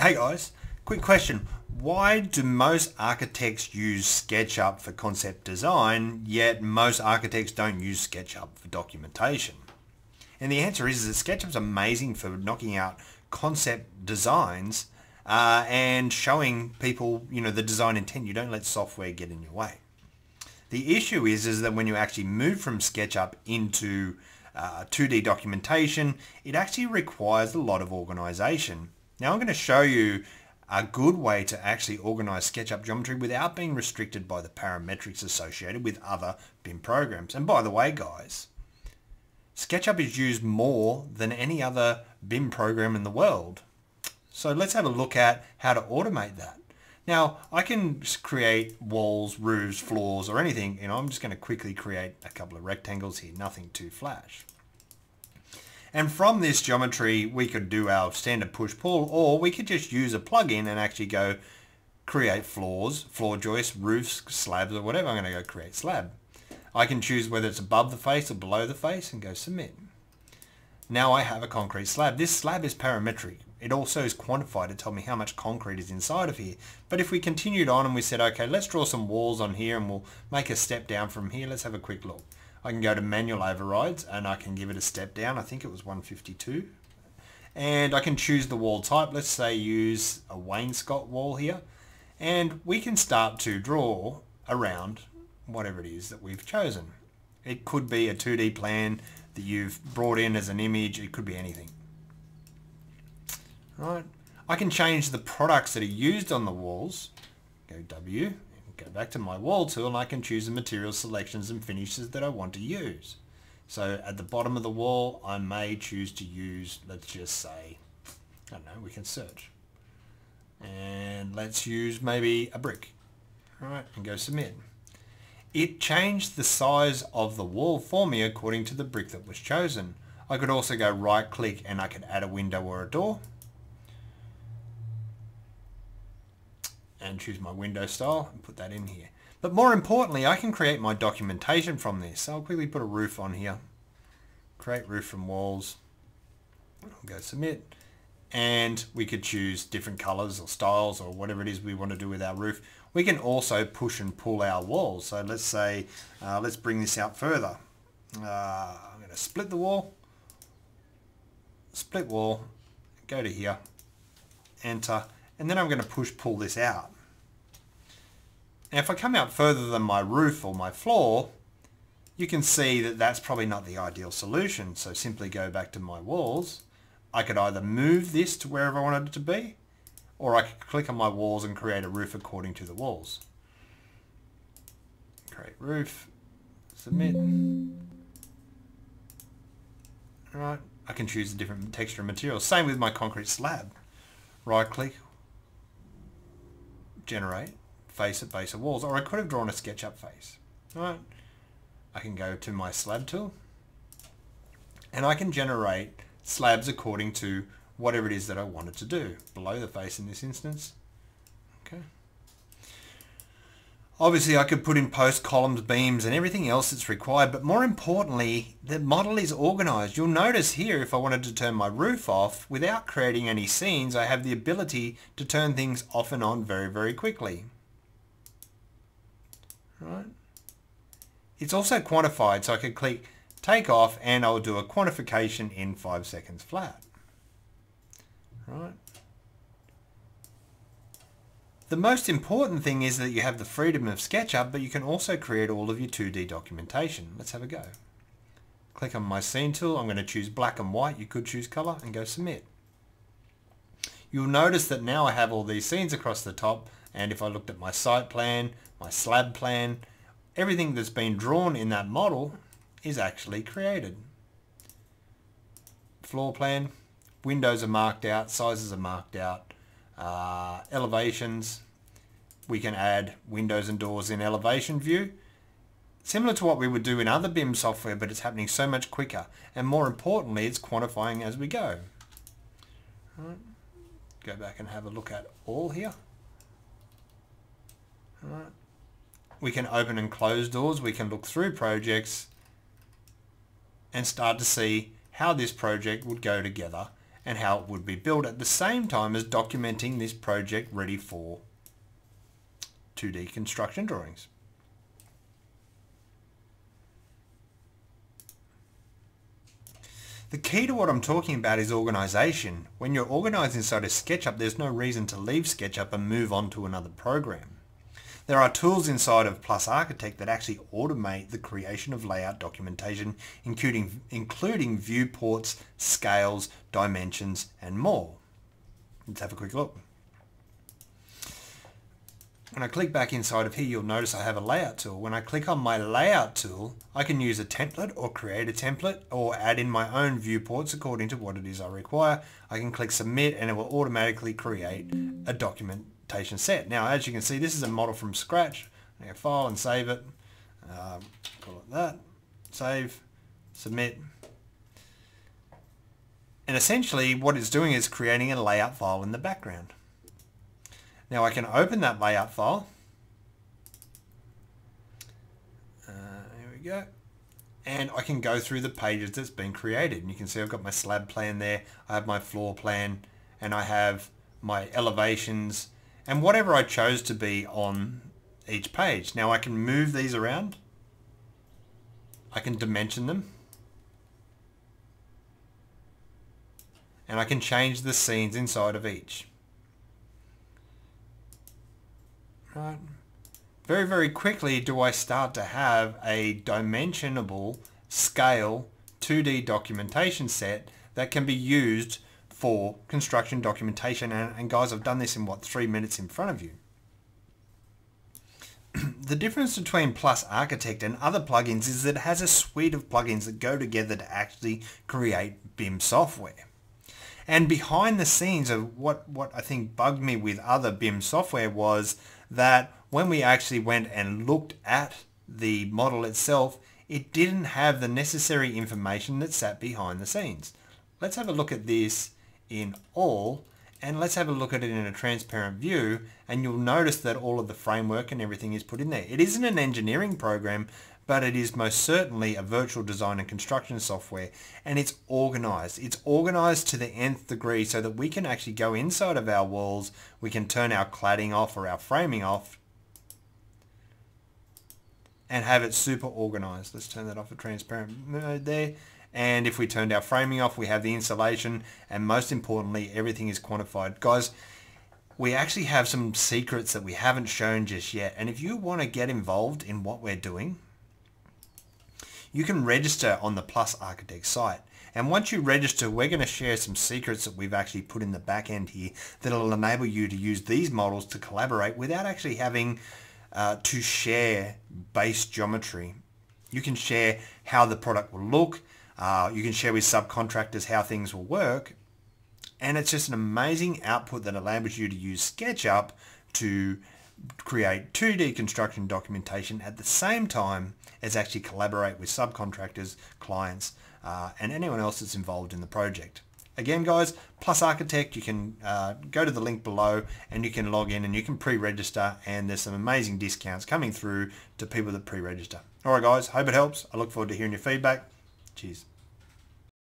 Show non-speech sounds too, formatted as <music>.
Hey guys, quick question. Why do most architects use SketchUp for concept design, yet most architects don't use SketchUp for documentation? And the answer is that SketchUp's amazing for knocking out concept designs uh, and showing people, you know, the design intent. You don't let software get in your way. The issue is, is that when you actually move from SketchUp into uh, 2D documentation, it actually requires a lot of organization. Now I'm going to show you a good way to actually organize SketchUp geometry without being restricted by the parametrics associated with other BIM programs. And by the way, guys, SketchUp is used more than any other BIM program in the world. So let's have a look at how to automate that. Now, I can create walls, roofs, floors, or anything, and I'm just going to quickly create a couple of rectangles here, nothing too flash. And from this geometry, we could do our standard push-pull, or we could just use a plugin and actually go create floors, floor joists, roofs, slabs, or whatever. I'm going to go create slab. I can choose whether it's above the face or below the face and go submit. Now I have a concrete slab. This slab is parametric. It also is quantified to tell me how much concrete is inside of here. But if we continued on and we said, okay, let's draw some walls on here and we'll make a step down from here. Let's have a quick look. I can go to manual overrides and I can give it a step down. I think it was 152. And I can choose the wall type. Let's say use a wainscot wall here. And we can start to draw around whatever it is that we've chosen. It could be a 2D plan that you've brought in as an image. It could be anything right? I can change the products that are used on the walls. Go W, go back to my wall tool and I can choose the material selections and finishes that I want to use. So at the bottom of the wall, I may choose to use, let's just say, I don't know, we can search. And let's use maybe a brick. All right, and go submit. It changed the size of the wall for me according to the brick that was chosen. I could also go right click and I could add a window or a door. And choose my window style and put that in here. But more importantly, I can create my documentation from this. So I'll quickly put a roof on here. Create roof from walls. I'll go submit. And we could choose different colors or styles or whatever it is we want to do with our roof. We can also push and pull our walls. So let's say, uh, let's bring this out further. Uh, I'm going to split the wall. Split wall. Go to here. Enter and then I'm going to push pull this out. Now if I come out further than my roof or my floor, you can see that that's probably not the ideal solution. So simply go back to my walls. I could either move this to wherever I wanted it to be, or I could click on my walls and create a roof according to the walls. Create roof, submit. All right, I can choose a different texture and material. Same with my concrete slab. Right click, generate face at base of walls, or I could have drawn a SketchUp face. All right, I can go to my slab tool, and I can generate slabs according to whatever it is that I wanted to do, below the face in this instance. Okay. Obviously I could put in post columns, beams and everything else that's required, but more importantly, the model is organized. You'll notice here if I wanted to turn my roof off, without creating any scenes, I have the ability to turn things off and on very, very quickly. Right? It's also quantified, so I could click take off and I'll do a quantification in five seconds flat. Right? The most important thing is that you have the freedom of SketchUp, but you can also create all of your 2D documentation. Let's have a go. Click on my scene tool. I'm going to choose black and white. You could choose color and go submit. You'll notice that now I have all these scenes across the top. And if I looked at my site plan, my slab plan, everything that's been drawn in that model is actually created. Floor plan, windows are marked out, sizes are marked out, uh, elevations. We can add windows and doors in elevation view. Similar to what we would do in other BIM software, but it's happening so much quicker. And more importantly, it's quantifying as we go. Go back and have a look at all here. Right. We can open and close doors. We can look through projects and start to see how this project would go together and how it would be built at the same time as documenting this project ready for 2D construction drawings. The key to what I'm talking about is organization. When you're organized inside of SketchUp, there's no reason to leave SketchUp and move on to another program. There are tools inside of Plus Architect that actually automate the creation of layout documentation, including, including viewports, scales, dimensions, and more. Let's have a quick look. When I click back inside of here, you'll notice I have a layout tool. When I click on my layout tool, I can use a template or create a template or add in my own viewports according to what it is I require. I can click submit and it will automatically create a set. Now, as you can see, this is a model from scratch. Go file and save it. Um, call it that. Save, submit. And essentially what it's doing is creating a layout file in the background. Now I can open that layout file. Uh, here we go. And I can go through the pages that's been created. And you can see I've got my slab plan there. I have my floor plan and I have my elevations and whatever I chose to be on each page. Now I can move these around. I can dimension them. And I can change the scenes inside of each. Right. Very, very quickly do I start to have a dimensionable scale 2D documentation set that can be used for construction documentation. And, and guys, I've done this in what, three minutes in front of you. <clears throat> the difference between Plus Architect and other plugins is that it has a suite of plugins that go together to actually create BIM software. And behind the scenes of what, what I think bugged me with other BIM software was that when we actually went and looked at the model itself, it didn't have the necessary information that sat behind the scenes. Let's have a look at this in all and let's have a look at it in a transparent view and you'll notice that all of the framework and everything is put in there. It isn't an engineering program but it is most certainly a virtual design and construction software and it's organized. It's organized to the nth degree so that we can actually go inside of our walls, we can turn our cladding off or our framing off and have it super organized. Let's turn that off for transparent mode there. And if we turned our framing off, we have the insulation and most importantly, everything is quantified. Guys, we actually have some secrets that we haven't shown just yet. And if you want to get involved in what we're doing, you can register on the Plus Architect site. And once you register, we're going to share some secrets that we've actually put in the back end here that will enable you to use these models to collaborate without actually having uh, to share base geometry. You can share how the product will look. Uh, you can share with subcontractors how things will work. And it's just an amazing output that enables you to use SketchUp to create 2D construction documentation at the same time as actually collaborate with subcontractors, clients, uh, and anyone else that's involved in the project. Again, guys, Plus Architect, you can uh, go to the link below and you can log in and you can pre-register and there's some amazing discounts coming through to people that pre-register. All right, guys, hope it helps. I look forward to hearing your feedback. Cheers.